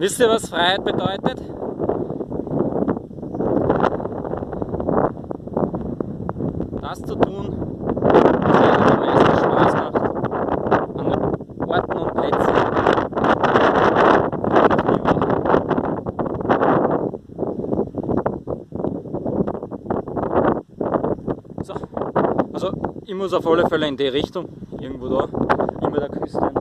Wisst ihr, was Freiheit bedeutet? Das zu tun, was einem am meisten Spaß macht. An Orten und Plätzen. die. So, also ich muss auf alle Fälle in die Richtung, irgendwo da, immer der Küste entlang.